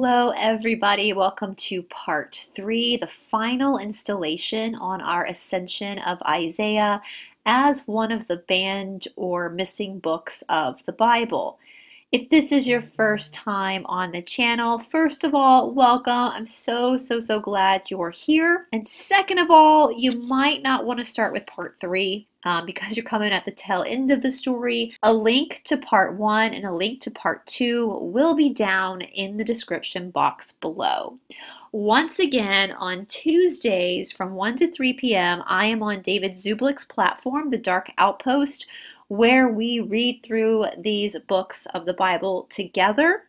Hello, everybody. Welcome to part three, the final installation on our Ascension of Isaiah as one of the banned or missing books of the Bible. If this is your first time on the channel, first of all, welcome. I'm so, so, so glad you're here. And second of all, you might not want to start with part three um, because you're coming at the tail end of the story. A link to part one and a link to part two will be down in the description box below. Once again, on Tuesdays from 1 to 3 p.m., I am on David Zublick's platform, The Dark Outpost, where we read through these books of the Bible together.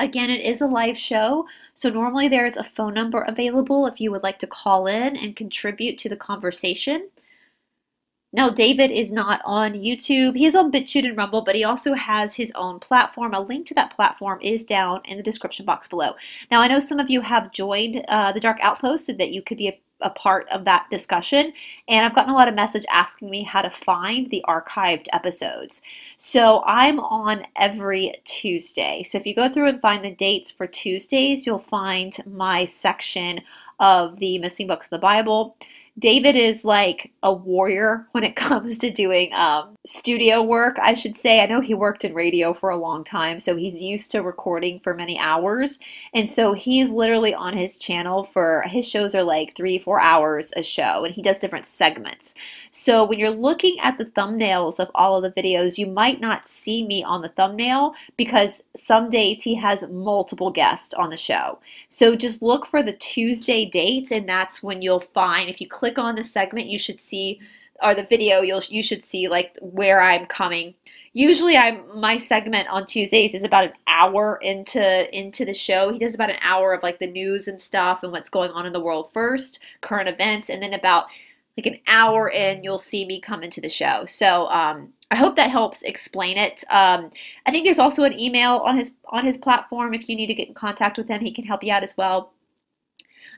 Again, it is a live show, so normally there's a phone number available if you would like to call in and contribute to the conversation. Now, David is not on YouTube. He is on BitChute and Rumble, but he also has his own platform. A link to that platform is down in the description box below. Now, I know some of you have joined uh, the Dark Outpost so that you could be a a part of that discussion and I've gotten a lot of message asking me how to find the archived episodes. So I'm on every Tuesday. So if you go through and find the dates for Tuesdays, you'll find my section of the missing books of the Bible. David is like a warrior when it comes to doing um, studio work, I should say. I know he worked in radio for a long time, so he's used to recording for many hours. And so he's literally on his channel for his shows are like three, four hours a show, and he does different segments. So when you're looking at the thumbnails of all of the videos, you might not see me on the thumbnail because some days he has multiple guests on the show. So just look for the Tuesday dates, and that's when you'll find, if you click click on the segment, you should see, or the video, you'll you should see like where I'm coming. Usually, I'm my segment on Tuesdays is about an hour into into the show. He does about an hour of like the news and stuff and what's going on in the world first, current events, and then about like an hour in, you'll see me come into the show. So um, I hope that helps explain it. Um, I think there's also an email on his on his platform. If you need to get in contact with him, he can help you out as well.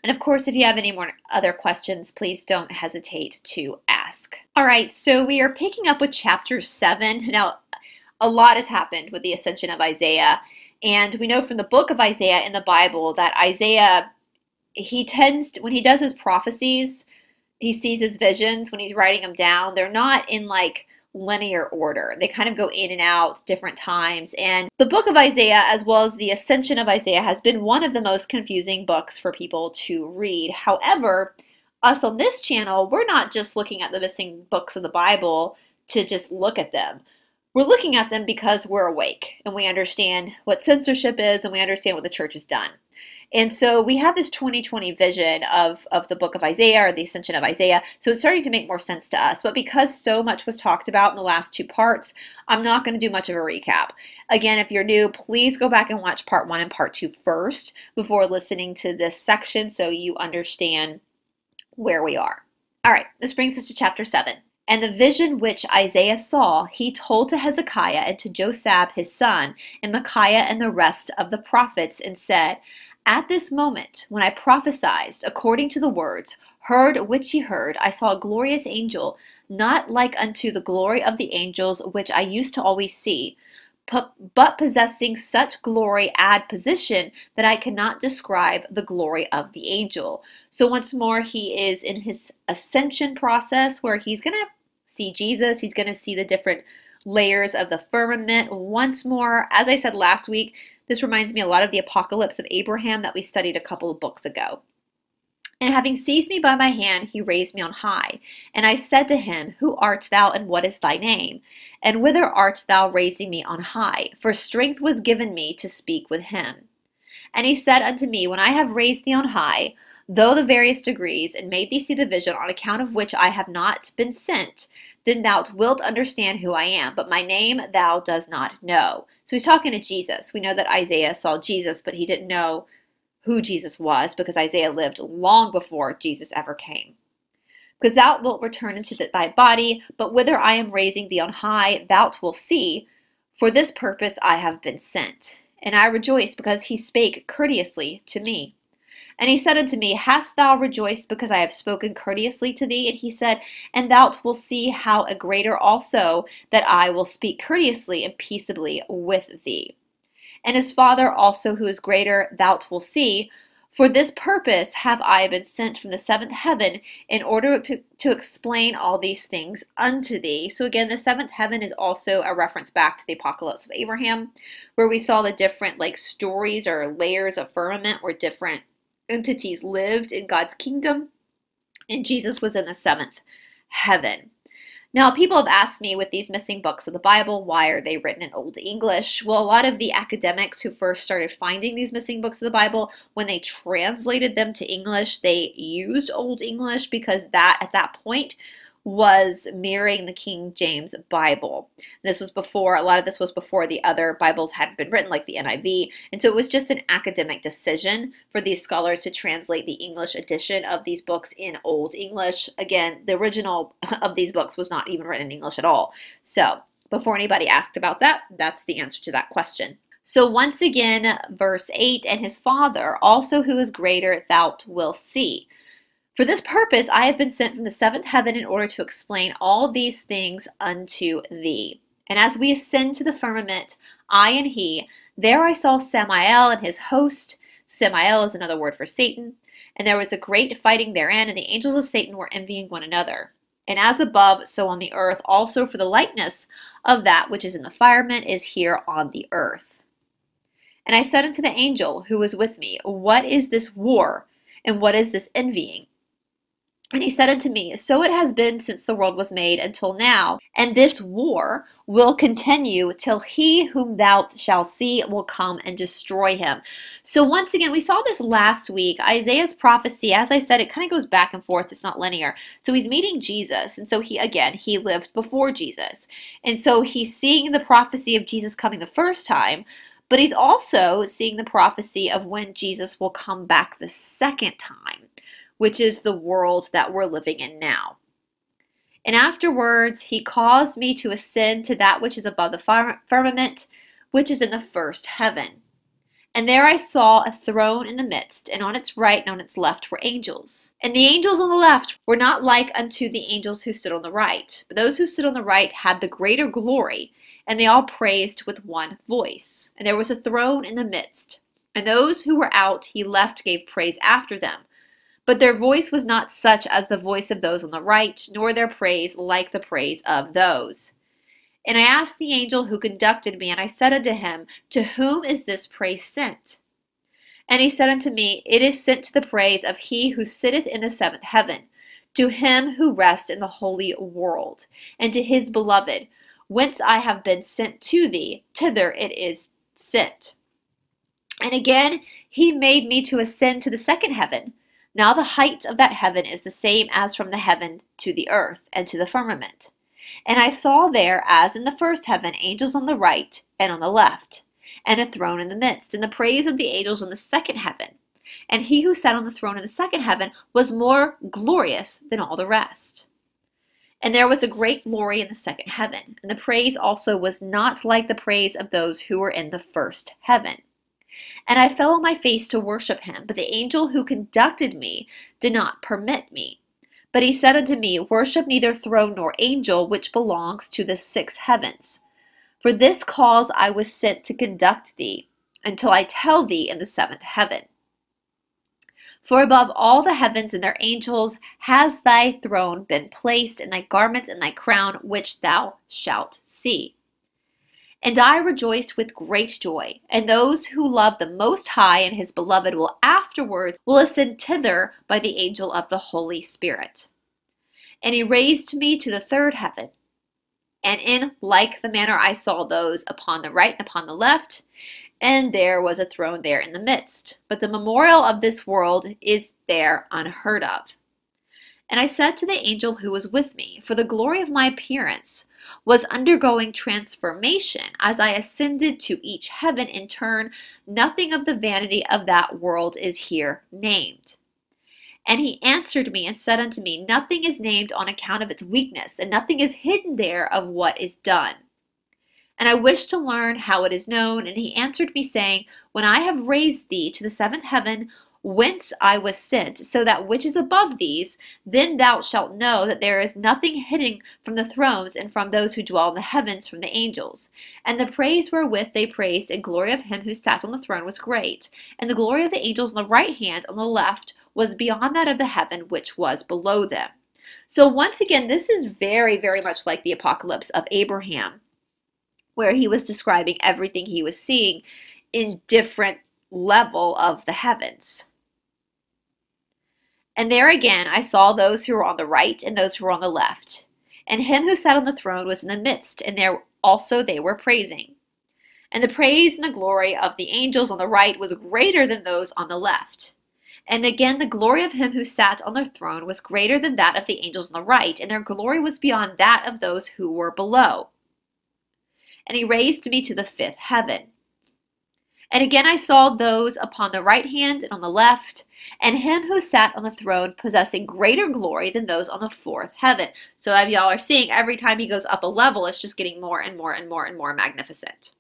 And of course, if you have any more other questions, please don't hesitate to ask. All right, so we are picking up with chapter 7. Now, a lot has happened with the ascension of Isaiah. And we know from the book of Isaiah in the Bible that Isaiah, he tends to, when he does his prophecies, he sees his visions, when he's writing them down, they're not in like linear order. They kind of go in and out different times. And the book of Isaiah, as well as the Ascension of Isaiah, has been one of the most confusing books for people to read. However, us on this channel, we're not just looking at the missing books of the Bible to just look at them. We're looking at them because we're awake and we understand what censorship is and we understand what the church has done. And so we have this 2020 vision of, of the book of Isaiah or the ascension of Isaiah. So it's starting to make more sense to us. But because so much was talked about in the last two parts, I'm not going to do much of a recap. Again, if you're new, please go back and watch part one and part two first before listening to this section so you understand where we are. All right, this brings us to chapter 7. And the vision which Isaiah saw, he told to Hezekiah and to Josab his son, and Micaiah and the rest of the prophets, and said, at this moment, when I prophesied according to the words, heard which ye heard, I saw a glorious angel, not like unto the glory of the angels which I used to always see, but possessing such glory ad position that I cannot describe the glory of the angel. So once more, he is in his ascension process where he's going to see Jesus. He's going to see the different layers of the firmament. Once more, as I said last week, this reminds me a lot of the apocalypse of Abraham that we studied a couple of books ago. And having seized me by my hand, he raised me on high. And I said to him, Who art thou, and what is thy name? And whither art thou raising me on high? For strength was given me to speak with him. And he said unto me, When I have raised thee on high, though the various degrees, and made thee see the vision, on account of which I have not been sent, then thou wilt understand who I am, but my name thou does not know. So he's talking to Jesus. We know that Isaiah saw Jesus, but he didn't know who Jesus was because Isaiah lived long before Jesus ever came. Because thou wilt return into thy body, but whither I am raising thee on high, thou wilt see. For this purpose I have been sent. And I rejoice because he spake courteously to me. And he said unto me, Hast thou rejoiced because I have spoken courteously to thee? And he said, And thou wilt see how a greater also that I will speak courteously and peaceably with thee. and his Father also who is greater, thou wilt see. For this purpose have I been sent from the seventh heaven, in order to, to explain all these things unto thee. So again, the seventh heaven is also a reference back to the apocalypse of Abraham, where we saw the different like stories or layers of firmament where different entities lived in God's kingdom. And Jesus was in the seventh heaven. Now, people have asked me with these missing books of the Bible, why are they written in Old English? Well, a lot of the academics who first started finding these missing books of the Bible, when they translated them to English, they used Old English because that at that point was mirroring the King James Bible. This was before, a lot of this was before the other Bibles had been written, like the NIV. And so it was just an academic decision for these scholars to translate the English edition of these books in Old English. Again, the original of these books was not even written in English at all. So before anybody asked about that, that's the answer to that question. So once again, verse 8, and his father also who is greater thou wilt see. For this purpose I have been sent from the seventh heaven in order to explain all these things unto thee. And as we ascend to the firmament, I and he, there I saw Samael and his host. Samael is another word for Satan. And there was a great fighting therein, and the angels of Satan were envying one another. And as above, so on the earth, also for the likeness of that which is in the firmament is here on the earth. And I said unto the angel who was with me, What is this war, and what is this envying? And he said unto me, So it has been since the world was made until now, and this war will continue till he whom thou shalt see will come and destroy him. So once again, we saw this last week. Isaiah's prophecy, as I said, it kind of goes back and forth. It's not linear. So he's meeting Jesus, and so he again he lived before Jesus, and so he's seeing the prophecy of Jesus coming the first time. But he's also seeing the prophecy of when Jesus will come back the second time which is the world that we're living in now. And afterwards, he caused me to ascend to that which is above the firmament, which is in the first heaven. And there I saw a throne in the midst, and on its right and on its left were angels. And the angels on the left were not like unto the angels who stood on the right, but those who stood on the right had the greater glory, and they all praised with one voice. And there was a throne in the midst, and those who were out he left gave praise after them but their voice was not such as the voice of those on the right, nor their praise like the praise of those. And I asked the angel who conducted me, and I said unto him, To whom is this praise sent? And he said unto me, It is sent to the praise of he who sitteth in the seventh heaven, to him who rests in the holy world, and to his beloved, whence I have been sent to thee, thither it is sent. And again he made me to ascend to the second heaven. Now the height of that heaven is the same as from the heaven to the earth and to the firmament. And I saw there, as in the first heaven, angels on the right and on the left, and a throne in the midst, and the praise of the angels in the second heaven. And he who sat on the throne in the second heaven was more glorious than all the rest. And there was a great glory in the second heaven, and the praise also was not like the praise of those who were in the first heaven. And I fell on my face to worship him, but the angel who conducted me did not permit me. But he said unto me, Worship neither throne nor angel, which belongs to the six heavens. For this cause I was sent to conduct thee, until I tell thee in the seventh heaven. For above all the heavens and their angels has thy throne been placed, and thy garments and thy crown, which thou shalt see. And I rejoiced with great joy, and those who love the Most High and his beloved will afterwards will ascend thither by the angel of the Holy Spirit. And he raised me to the third heaven. And in like the manner I saw those upon the right and upon the left, and there was a throne there in the midst. But the memorial of this world is there unheard of. And I said to the angel who was with me, For the glory of my appearance, was undergoing transformation as I ascended to each heaven in turn. Nothing of the vanity of that world is here named. And he answered me and said unto me, Nothing is named on account of its weakness, and nothing is hidden there of what is done. And I wish to learn how it is known. And he answered me, saying, When I have raised thee to the seventh heaven, whence I was sent, so that which is above these, then thou shalt know that there is nothing hidden from the thrones and from those who dwell in the heavens from the angels. And the praise wherewith they praised and glory of him who sat on the throne was great, and the glory of the angels on the right hand on the left was beyond that of the heaven which was below them. So once again, this is very, very much like the apocalypse of Abraham, where he was describing everything he was seeing in different level of the heavens. And there again I saw those who were on the right and those who were on the left. And him who sat on the throne was in the midst, and there also they were praising. And the praise and the glory of the angels on the right was greater than those on the left. And again, the glory of him who sat on the throne was greater than that of the angels on the right, and their glory was beyond that of those who were below. And he raised me to the fifth heaven. And again I saw those upon the right hand and on the left, and him who sat on the throne possessing greater glory than those on the fourth heaven. So as y'all are seeing, every time he goes up a level, it's just getting more and more and more and more magnificent.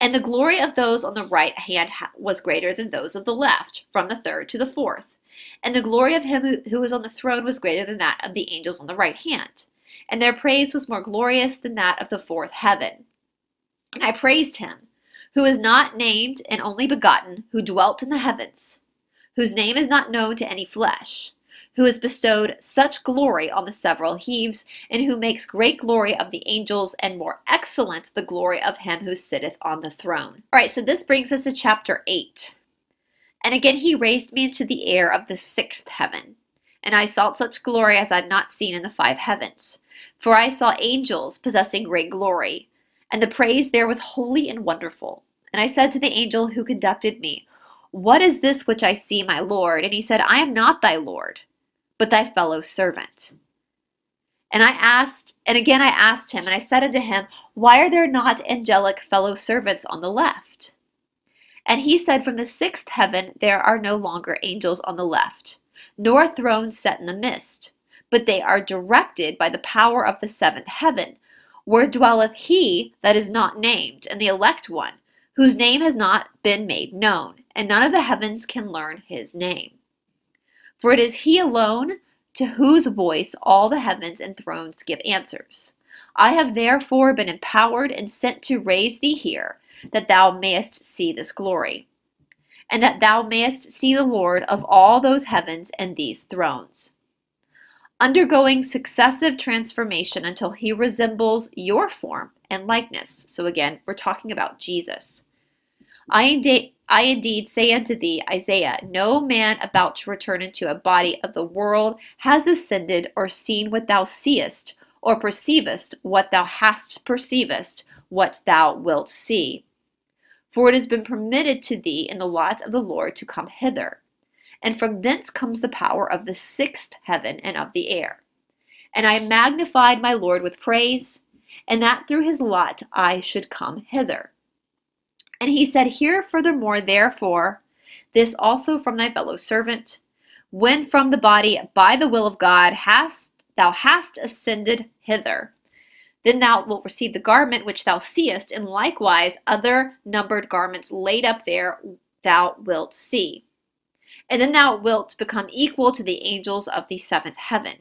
And the glory of those on the right hand was greater than those of the left, from the third to the fourth. And the glory of him who was on the throne was greater than that of the angels on the right hand. And their praise was more glorious than that of the fourth heaven. And I praised him, who is not named and only begotten, who dwelt in the heavens whose name is not known to any flesh, who has bestowed such glory on the several heaves, and who makes great glory of the angels, and more excellent the glory of him who sitteth on the throne. All right, so this brings us to chapter 8. And again he raised me into the air of the sixth heaven, and I saw such glory as I had not seen in the five heavens. For I saw angels possessing great glory, and the praise there was holy and wonderful. And I said to the angel who conducted me, what is this which I see, my Lord? And he said, I am not thy Lord, but thy fellow servant. And I asked, and again I asked him, and I said unto him, Why are there not angelic fellow servants on the left? And he said, From the sixth heaven there are no longer angels on the left, nor thrones set in the midst, but they are directed by the power of the seventh heaven, where dwelleth he that is not named, and the elect one, whose name has not been made known and none of the heavens can learn his name. For it is he alone to whose voice all the heavens and thrones give answers. I have therefore been empowered and sent to raise thee here, that thou mayest see this glory, and that thou mayest see the Lord of all those heavens and these thrones, undergoing successive transformation until he resembles your form and likeness. So again, we're talking about Jesus. I I indeed say unto thee, Isaiah, no man about to return into a body of the world has ascended or seen what thou seest, or perceivest what thou hast perceivest, what thou wilt see. For it has been permitted to thee in the lot of the Lord to come hither. And from thence comes the power of the sixth heaven and of the air. And I magnified my Lord with praise, and that through his lot I should come hither. And he said, Hear furthermore, therefore, this also from thy fellow servant, when from the body by the will of God hast thou hast ascended hither, then thou wilt receive the garment which thou seest, and likewise other numbered garments laid up there thou wilt see. And then thou wilt become equal to the angels of the seventh heaven.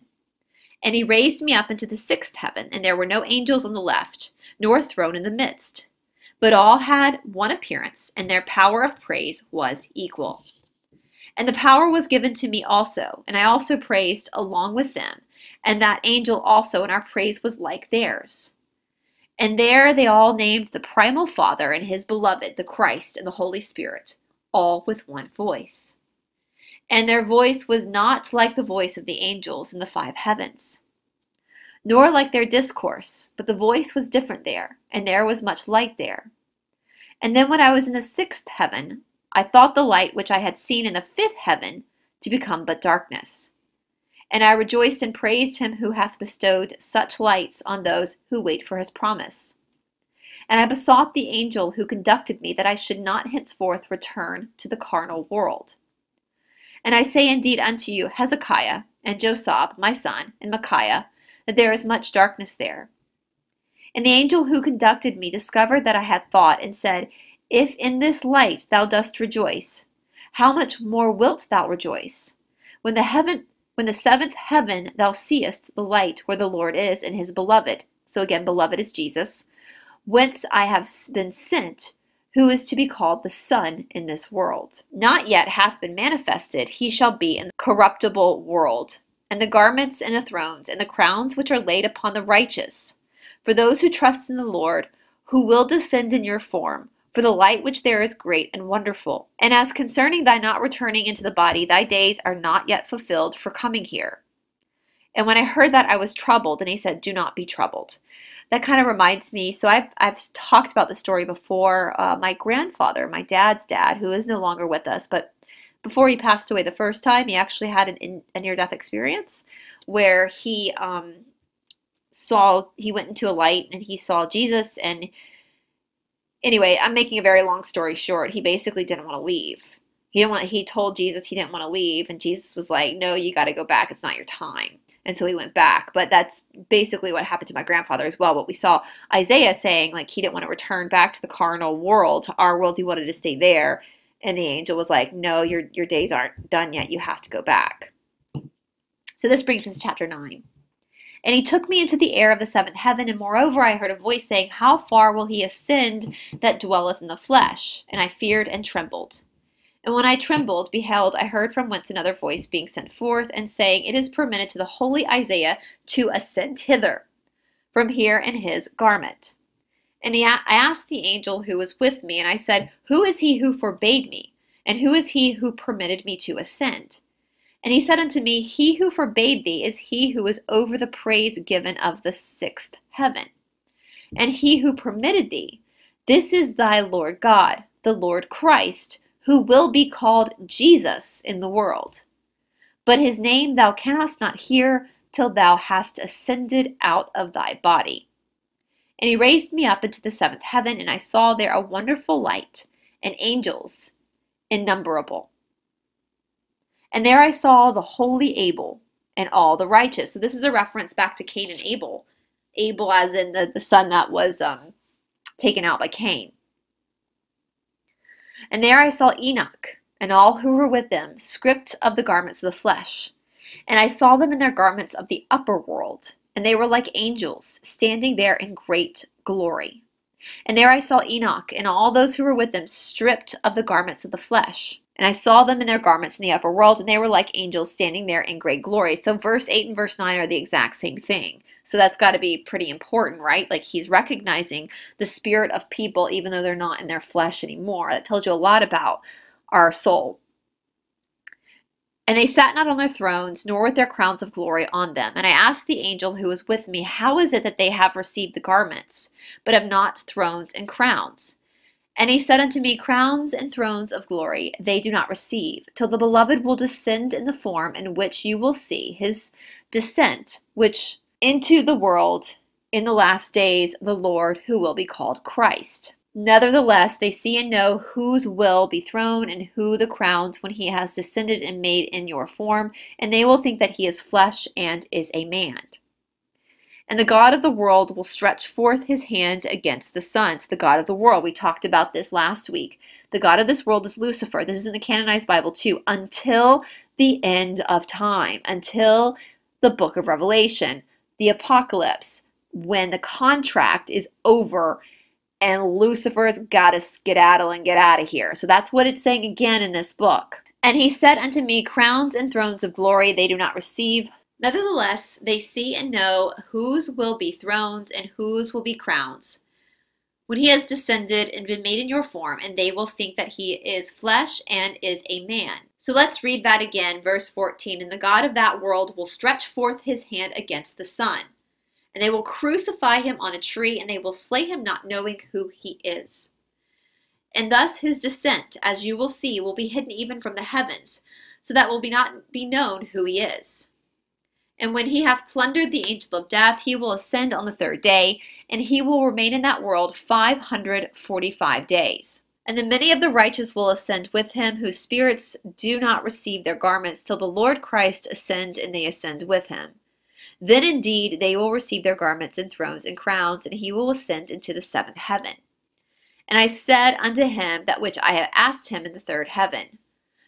And he raised me up into the sixth heaven, and there were no angels on the left, nor throne in the midst but all had one appearance, and their power of praise was equal. And the power was given to me also, and I also praised along with them, and that angel also, and our praise was like theirs. And there they all named the primal Father and his beloved, the Christ and the Holy Spirit, all with one voice. And their voice was not like the voice of the angels in the five heavens nor like their discourse, but the voice was different there, and there was much light there. And then when I was in the sixth heaven, I thought the light which I had seen in the fifth heaven to become but darkness. And I rejoiced and praised him who hath bestowed such lights on those who wait for his promise. And I besought the angel who conducted me that I should not henceforth return to the carnal world. And I say indeed unto you, Hezekiah, and Joshab, my son, and Micaiah, that there is much darkness there. And the angel who conducted me discovered that I had thought, and said, If in this light thou dost rejoice, how much more wilt thou rejoice? When the heaven when the seventh heaven thou seest the light where the Lord is and his beloved. So again, beloved is Jesus, whence I have been sent, who is to be called the Son in this world. Not yet hath been manifested, he shall be in the corruptible world, and the garments and the thrones and the crowns which are laid upon the righteous. For those who trust in the Lord, who will descend in your form, for the light which there is great and wonderful. And as concerning thy not returning into the body, thy days are not yet fulfilled for coming here. And when I heard that, I was troubled, and he said, Do not be troubled. That kind of reminds me. So I've I've talked about the story before. Uh, my grandfather, my dad's dad, who is no longer with us, but before he passed away the first time, he actually had an, a near-death experience where he um, saw he went into a light and he saw Jesus and anyway, I'm making a very long story short. He basically didn't want to leave. He didn't want. He told Jesus he didn't want to leave, and Jesus was like, "No, you got to go back. It's not your time." And so he went back. But that's basically what happened to my grandfather as well. But we saw Isaiah saying like he didn't want to return back to the carnal world, to our world. He wanted to stay there. And the angel was like, "No, your your days aren't done yet. You have to go back." So this brings us to chapter nine. And he took me into the air of the seventh heaven, and moreover I heard a voice saying, How far will he ascend that dwelleth in the flesh? And I feared and trembled. And when I trembled, beheld, I heard from whence another voice being sent forth, and saying, It is permitted to the holy Isaiah to ascend hither, from here in his garment. And he, I asked the angel who was with me, and I said, Who is he who forbade me? And who is he who permitted me to ascend? And he said unto me, He who forbade thee is he who is over the praise given of the sixth heaven. And he who permitted thee, this is thy Lord God, the Lord Christ, who will be called Jesus in the world. But his name thou canst not hear till thou hast ascended out of thy body. And he raised me up into the seventh heaven, and I saw there a wonderful light, and angels innumerable and there I saw the holy Abel and all the righteous. So this is a reference back to Cain and Abel. Abel as in the, the son that was um, taken out by Cain. And there I saw Enoch and all who were with them, stripped of the garments of the flesh. And I saw them in their garments of the upper world, and they were like angels, standing there in great glory. And there I saw Enoch and all those who were with them, stripped of the garments of the flesh and I saw them in their garments in the upper world, and they were like angels standing there in great glory. So verse 8 and verse 9 are the exact same thing. So that's got to be pretty important, right? Like he's recognizing the spirit of people even though they're not in their flesh anymore. That tells you a lot about our soul. And they sat not on their thrones, nor with their crowns of glory on them. And I asked the angel who was with me, How is it that they have received the garments, but have not thrones and crowns? And he said unto me, Crowns and thrones of glory they do not receive, till the beloved will descend in the form in which you will see his descent, which into the world in the last days the Lord who will be called Christ. Nevertheless, they see and know whose will be thrown and who the crowns when he has descended and made in your form, and they will think that he is flesh and is a man. And the God of the world will stretch forth his hand against the sun. So the God of the world, we talked about this last week. The God of this world is Lucifer. This is in the canonized Bible too. Until the end of time, until the book of Revelation, the apocalypse, when the contract is over and Lucifer's got to skedaddle and get out of here. So that's what it's saying again in this book. And he said unto me, Crowns and thrones of glory they do not receive, Nevertheless, they see and know whose will be thrones and whose will be crowns. When he has descended and been made in your form, and they will think that he is flesh and is a man. So let's read that again, verse 14. And the God of that world will stretch forth his hand against the sun, and they will crucify him on a tree, and they will slay him, not knowing who he is. And thus his descent, as you will see, will be hidden even from the heavens, so that will be not be known who he is. And when he hath plundered the angel of death, he will ascend on the third day, and he will remain in that world five hundred forty five days. And the many of the righteous will ascend with him, whose spirits do not receive their garments till the Lord Christ ascend, and they ascend with him. Then indeed they will receive their garments and thrones and crowns, and he will ascend into the seventh heaven. And I said unto him that which I have asked him in the third heaven,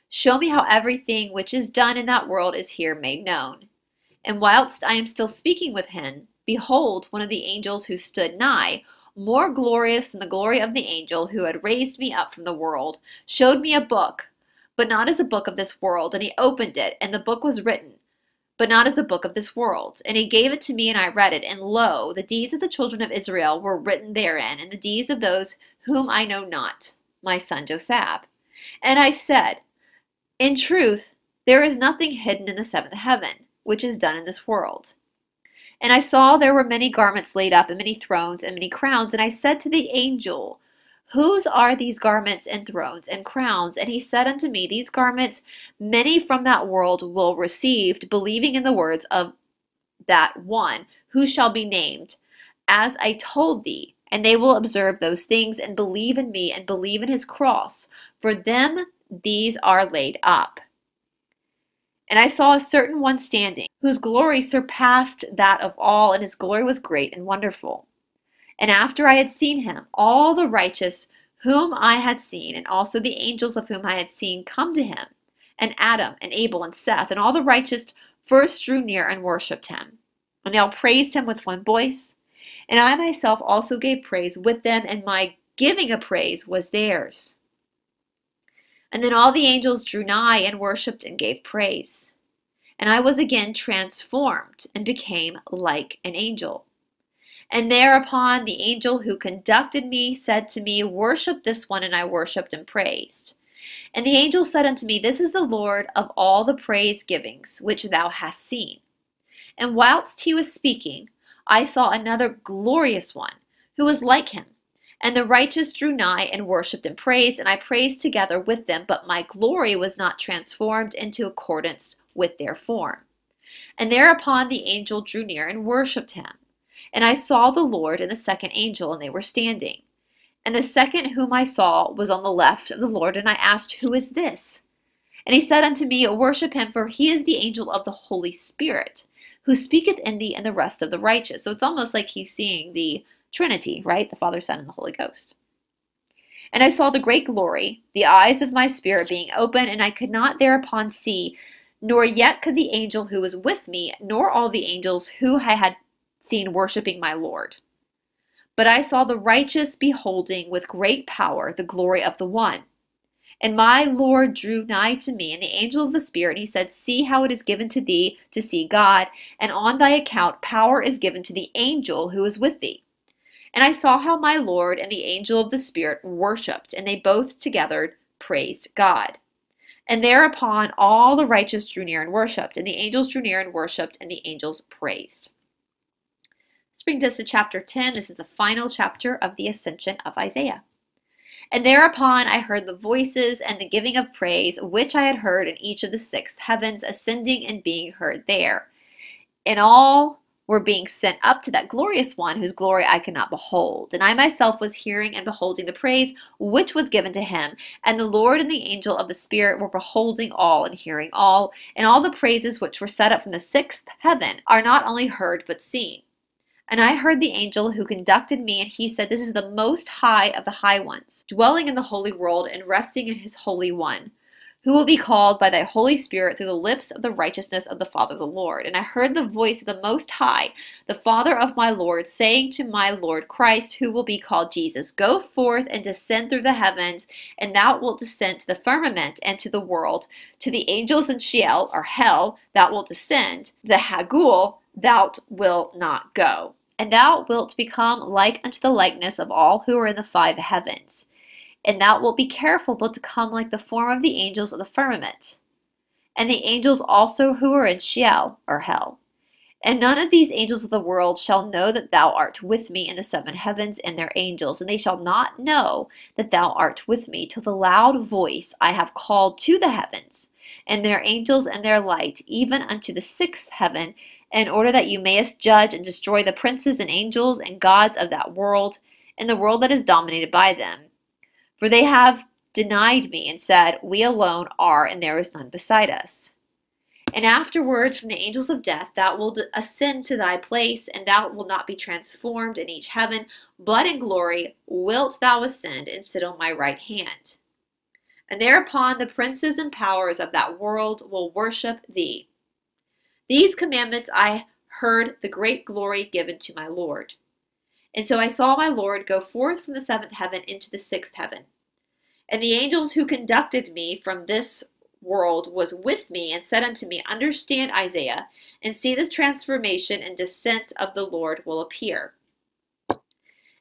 Show me how everything which is done in that world is here made known. And whilst I am still speaking with him, behold, one of the angels who stood nigh, more glorious than the glory of the angel who had raised me up from the world, showed me a book, but not as a book of this world. And he opened it, and the book was written, but not as a book of this world. And he gave it to me, and I read it. And lo, the deeds of the children of Israel were written therein, and the deeds of those whom I know not, my son Josab. And I said, in truth, there is nothing hidden in the seventh heaven, which is done in this world. And I saw there were many garments laid up, and many thrones, and many crowns. And I said to the angel, Whose are these garments and thrones and crowns? And he said unto me, These garments many from that world will receive, believing in the words of that one who shall be named, as I told thee. And they will observe those things and believe in me and believe in his cross. For them these are laid up. And I saw a certain one standing, whose glory surpassed that of all, and his glory was great and wonderful. And after I had seen him, all the righteous whom I had seen, and also the angels of whom I had seen, come to him, and Adam, and Abel, and Seth, and all the righteous first drew near and worshipped him. And they all praised him with one voice. And I myself also gave praise with them, and my giving of praise was theirs. And then all the angels drew nigh and worshipped and gave praise. And I was again transformed and became like an angel. And thereupon the angel who conducted me said to me, Worship this one. And I worshipped and praised. And the angel said unto me, This is the Lord of all the praise givings which thou hast seen. And whilst he was speaking, I saw another glorious one, who was like him, and the righteous drew nigh and worshipped and praised, and I praised together with them, but my glory was not transformed into accordance with their form. And thereupon the angel drew near and worshipped him. And I saw the Lord and the second angel, and they were standing. And the second whom I saw was on the left of the Lord, and I asked, Who is this? And he said unto me, Worship him, for he is the angel of the Holy Spirit, who speaketh in thee and the rest of the righteous. So it's almost like he's seeing the Trinity, right? The Father, Son, and the Holy Ghost. And I saw the great glory, the eyes of my spirit being open, and I could not thereupon see, nor yet could the angel who was with me, nor all the angels who I had seen worshiping my Lord. But I saw the righteous beholding with great power the glory of the one. And my Lord drew nigh to me, and the angel of the Spirit, he said, See how it is given to thee to see God, and on thy account power is given to the angel who is with thee. And I saw how my Lord and the angel of the Spirit worshipped, and they both together praised God. And thereupon all the righteous drew near and worshipped, and the angels drew near and worshipped, and the angels praised. This brings us to chapter 10. This is the final chapter of the ascension of Isaiah. And thereupon I heard the voices and the giving of praise, which I had heard in each of the sixth heavens, ascending and being heard there. And all were being sent up to that glorious one whose glory I could not behold. And I myself was hearing and beholding the praise which was given to him. And the Lord and the angel of the Spirit were beholding all and hearing all. And all the praises which were set up from the sixth heaven are not only heard but seen. And I heard the angel who conducted me, and he said, This is the most high of the high ones, dwelling in the holy world and resting in his holy one who will be called by thy Holy Spirit through the lips of the righteousness of the Father the Lord. And I heard the voice of the Most High, the Father of my Lord, saying to my Lord Christ, who will be called Jesus, Go forth and descend through the heavens, and thou wilt descend to the firmament and to the world. To the angels in Sheol, or hell, thou wilt descend. The Haguel, thou wilt not go. And thou wilt become like unto the likeness of all who are in the five heavens and thou wilt be careful but to come like the form of the angels of the firmament, and the angels also who are in Sheol, or hell. And none of these angels of the world shall know that thou art with me in the seven heavens and their angels, and they shall not know that thou art with me till the loud voice I have called to the heavens, and their angels and their light, even unto the sixth heaven, in order that you mayest judge and destroy the princes and angels and gods of that world, and the world that is dominated by them for they have denied me and said, We alone are, and there is none beside us. And afterwards, from the angels of death, thou wilt ascend to thy place, and thou wilt not be transformed in each heaven, but in glory wilt thou ascend and sit on my right hand. and thereupon the princes and powers of that world will worship thee. These commandments I heard the great glory given to my Lord. And so I saw my Lord go forth from the seventh heaven into the sixth heaven. And the angels who conducted me from this world was with me and said unto me, Understand Isaiah, and see the transformation and descent of the Lord will appear.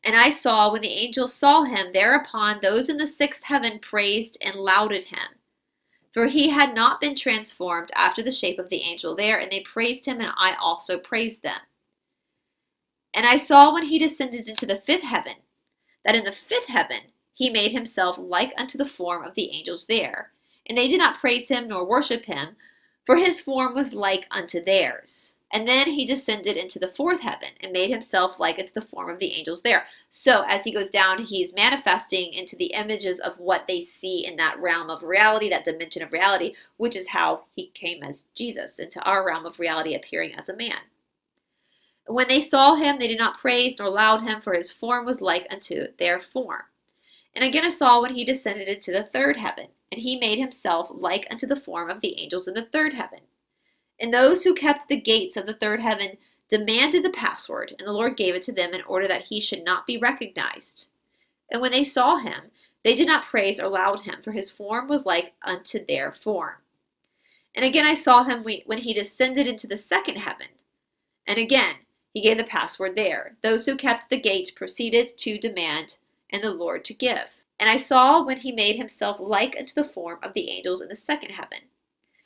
And I saw when the angels saw him, thereupon those in the sixth heaven praised and lauded him. For he had not been transformed after the shape of the angel there, and they praised him, and I also praised them. And I saw when he descended into the fifth heaven, that in the fifth heaven he made himself like unto the form of the angels there. And they did not praise him nor worship him, for his form was like unto theirs. And then he descended into the fourth heaven and made himself like unto the form of the angels there. So as he goes down, he's manifesting into the images of what they see in that realm of reality, that dimension of reality, which is how he came as Jesus into our realm of reality, appearing as a man. When they saw him, they did not praise nor laud him, for his form was like unto their form. And again I saw when he descended into the third heaven, and he made himself like unto the form of the angels in the third heaven. And those who kept the gates of the third heaven demanded the password, and the Lord gave it to them in order that he should not be recognized. And when they saw him, they did not praise or laud him, for his form was like unto their form. And again I saw him when he descended into the second heaven. And again he gave the password there. Those who kept the gate proceeded to demand, and the Lord to give. And I saw when he made himself like unto the form of the angels in the second heaven.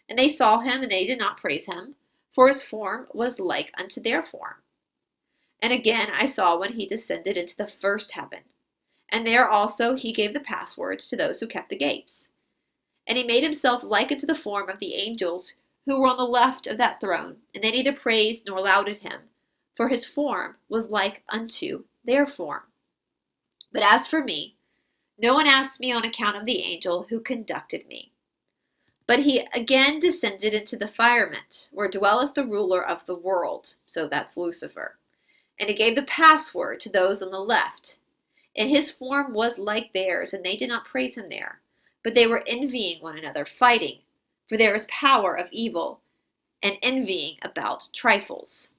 And they saw him, and they did not praise him, for his form was like unto their form. And again I saw when he descended into the first heaven. And there also he gave the passwords to those who kept the gates. And he made himself like unto the form of the angels who were on the left of that throne, and they neither praised nor lauded him, for his form was like unto their form. But as for me, no one asked me on account of the angel who conducted me. But he again descended into the firmament, where dwelleth the ruler of the world. So that's Lucifer. And he gave the password to those on the left. And his form was like theirs, and they did not praise him there. But they were envying one another, fighting. For there is power of evil, and envying about trifles.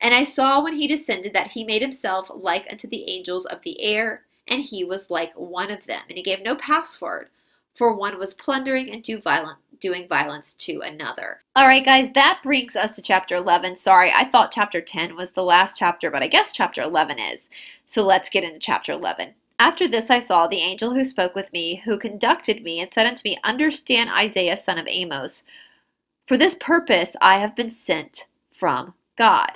And I saw when he descended that he made himself like unto the angels of the air, and he was like one of them. And he gave no password for one was plundering and do violent, doing violence to another. All right, guys, that brings us to chapter 11. Sorry, I thought chapter 10 was the last chapter, but I guess chapter 11 is. So let's get into chapter 11. After this I saw the angel who spoke with me, who conducted me, and said unto me, Understand Isaiah son of Amos, for this purpose I have been sent from God.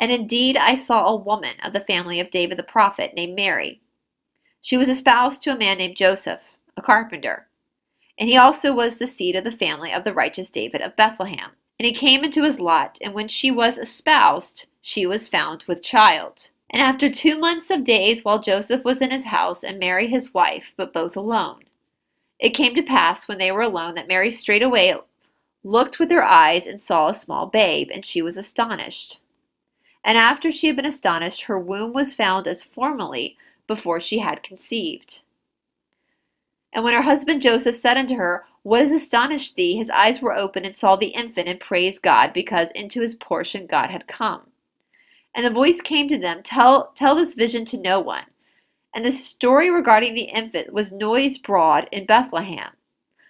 And indeed I saw a woman of the family of David the prophet, named Mary. She was espoused to a man named Joseph a carpenter. And he also was the seed of the family of the righteous David of Bethlehem. And he came into his lot, and when she was espoused, she was found with child. And after two months of days, while Joseph was in his house, and Mary his wife, but both alone, it came to pass when they were alone that Mary straightway looked with her eyes and saw a small babe, and she was astonished. And after she had been astonished, her womb was found as formerly before she had conceived. And when her husband Joseph said unto her, What has astonished thee? His eyes were open and saw the infant and praised God, because into his portion God had come. And the voice came to them, Tell, tell this vision to no one. And the story regarding the infant was noised abroad in Bethlehem.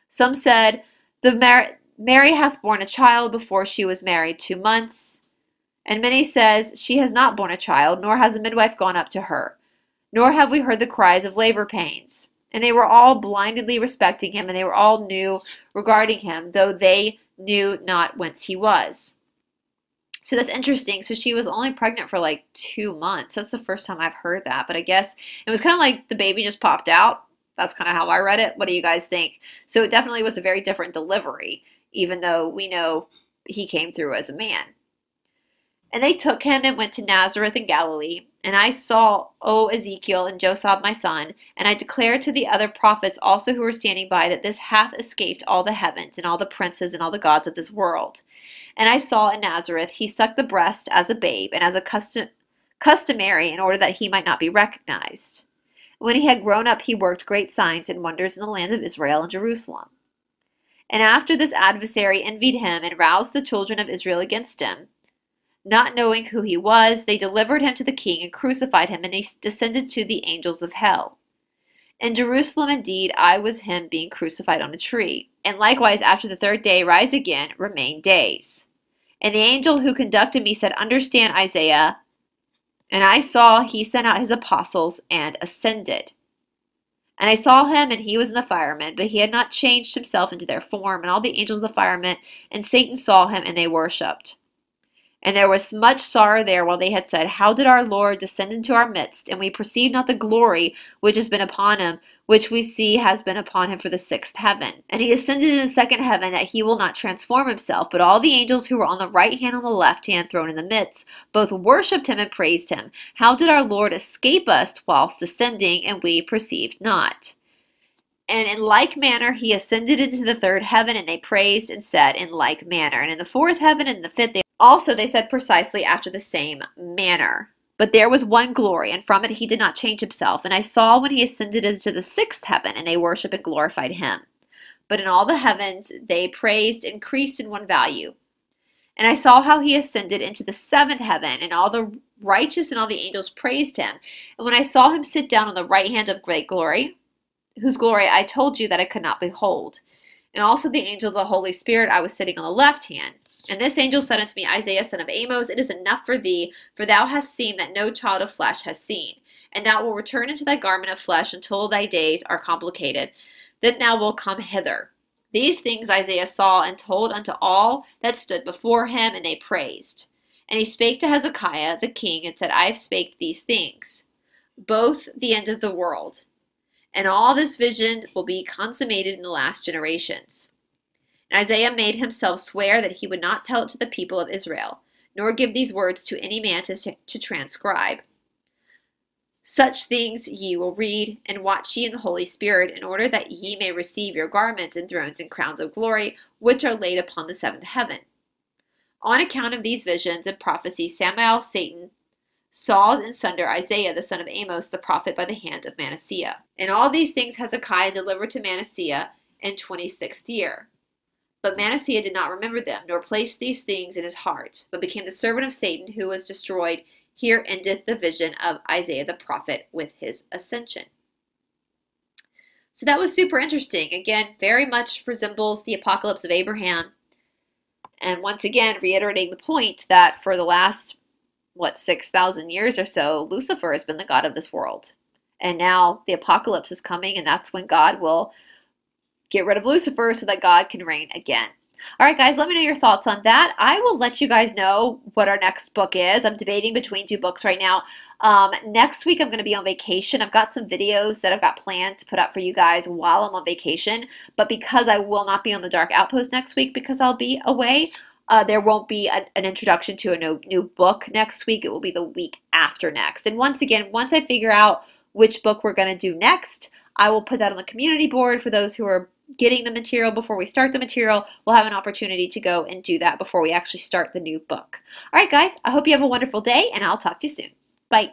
Some said, the Mar- Mary hath borne a child before she was married two months. And many says, She has not borne a child, nor has a midwife gone up to her, nor have we heard the cries of labor pains. And they were all blindly respecting him, and they were all new regarding him, though they knew not whence he was. So that's interesting. So she was only pregnant for like two months. That's the first time I've heard that. But I guess it was kind of like the baby just popped out. That's kind of how I read it. What do you guys think? So it definitely was a very different delivery, even though we know he came through as a man. And they took him and went to Nazareth in Galilee. And I saw, O Ezekiel and Joseph my son, and I declared to the other prophets also who were standing by that this hath escaped all the heavens and all the princes and all the gods of this world. And I saw in Nazareth he sucked the breast as a babe and as a custom, customary in order that he might not be recognized. When he had grown up, he worked great signs and wonders in the land of Israel and Jerusalem. And after this adversary envied him and roused the children of Israel against him, not knowing who he was, they delivered him to the king and crucified him, and he descended to the angels of hell. In Jerusalem, indeed, I was him being crucified on a tree. And likewise, after the third day, rise again, remain days. And the angel who conducted me said, Understand, Isaiah. And I saw he sent out his apostles and ascended. And I saw him, and he was in the firmament, but he had not changed himself into their form. And all the angels of the firmament and Satan saw him, and they worshipped. And there was much sorrow there while they had said, How did our Lord descend into our midst? And we perceive not the glory which has been upon him, which we see has been upon him for the sixth heaven. And he ascended in the second heaven, that he will not transform himself. But all the angels who were on the right hand and the left hand thrown in the midst, both worshipped him and praised him. How did our Lord escape us whilst descending, and we perceived not? And in like manner he ascended into the third heaven, and they praised and said in like manner. And in the fourth heaven and the fifth they also, they said precisely after the same manner. But there was one glory, and from it he did not change himself. And I saw when he ascended into the sixth heaven, and they worshiped and glorified him. But in all the heavens they praised, increased in one value. And I saw how he ascended into the seventh heaven, and all the righteous and all the angels praised him. And when I saw him sit down on the right hand of great glory, whose glory I told you that I could not behold, and also the angel of the Holy Spirit, I was sitting on the left hand. And this angel said unto me, Isaiah, son of Amos, it is enough for thee, for thou hast seen that no child of flesh has seen. And thou wilt return into thy garment of flesh until thy days are complicated. Then thou wilt come hither. These things Isaiah saw and told unto all that stood before him, and they praised. And he spake to Hezekiah the king, and said, I have spake these things, both the end of the world. And all this vision will be consummated in the last generations. Isaiah made himself swear that he would not tell it to the people of Israel, nor give these words to any man to, to transcribe. Such things ye will read, and watch ye in the Holy Spirit, in order that ye may receive your garments and thrones and crowns of glory, which are laid upon the seventh heaven. On account of these visions and prophecies, Samael, Satan, saw in sunder Isaiah the son of Amos the prophet by the hand of Manasseh. And all these things Hezekiah delivered to Manasseh in twenty sixth year. But Manasseh did not remember them, nor place these things in his heart, but became the servant of Satan, who was destroyed. Here endeth the vision of Isaiah the prophet with his ascension. So that was super interesting. Again, very much resembles the apocalypse of Abraham. And once again, reiterating the point that for the last, what, 6,000 years or so, Lucifer has been the God of this world. And now the apocalypse is coming, and that's when God will get rid of Lucifer so that God can reign again. All right, guys, let me know your thoughts on that. I will let you guys know what our next book is. I'm debating between two books right now. Um, next week, I'm going to be on vacation. I've got some videos that I've got planned to put up for you guys while I'm on vacation. But because I will not be on the Dark Outpost next week because I'll be away, uh, there won't be a, an introduction to a new book next week. It will be the week after next. And once again, once I figure out which book we're going to do next, I will put that on the community board for those who are getting the material before we start the material, we'll have an opportunity to go and do that before we actually start the new book. All right, guys, I hope you have a wonderful day, and I'll talk to you soon. Bye.